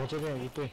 我这边有一对。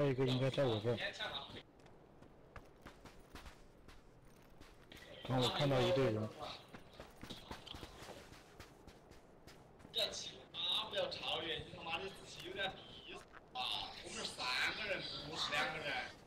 还有一个应该在我这。然后我看到一队人。不要超越，你他妈的自己有点啊！我们三个人，不是两个人。